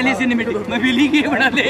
पहले से निमिट मैं भी लीग बना ले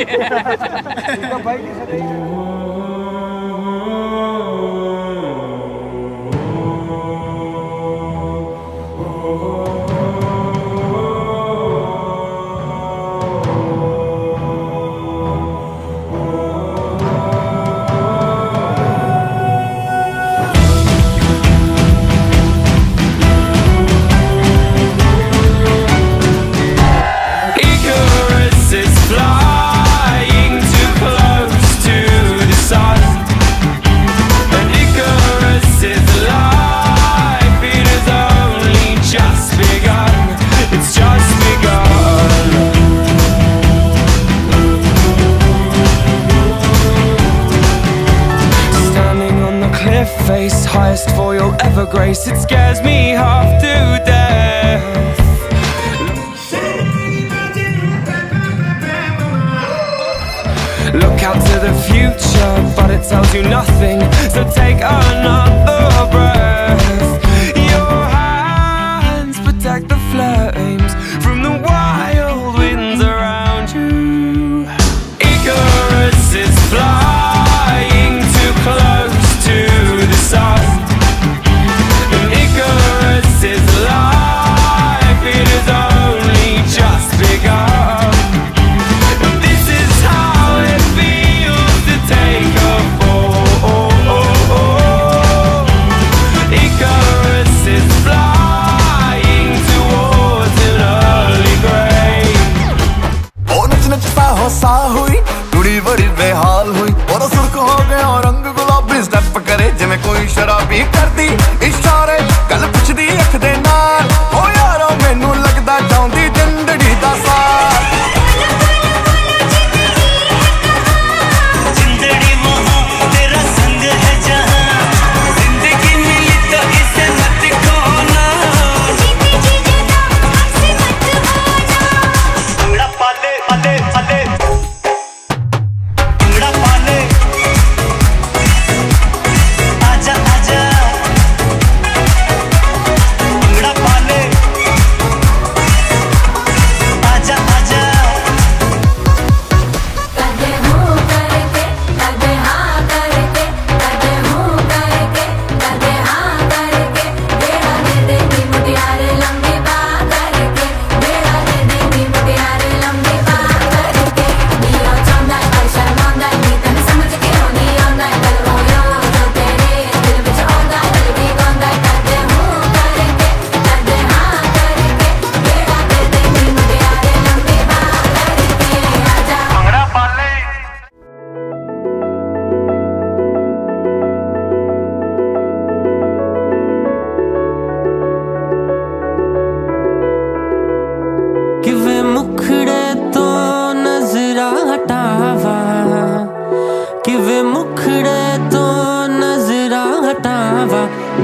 face Highest for you'll ever grace. It scares me half to death. Look out to the future But it tells you nothing. So take another breath. बड़ी बड़ी बेहाल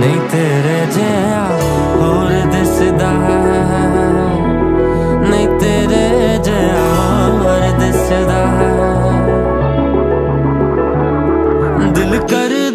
ਨਹੀਂ ਤੇਰੇ ਜਿਹਾ ਹੋਰ ਦਿਸਦਾ। ਨਹੀਂ ਤੇਰੇ ਜਿਹਾ ਦਿਲ ਕਰ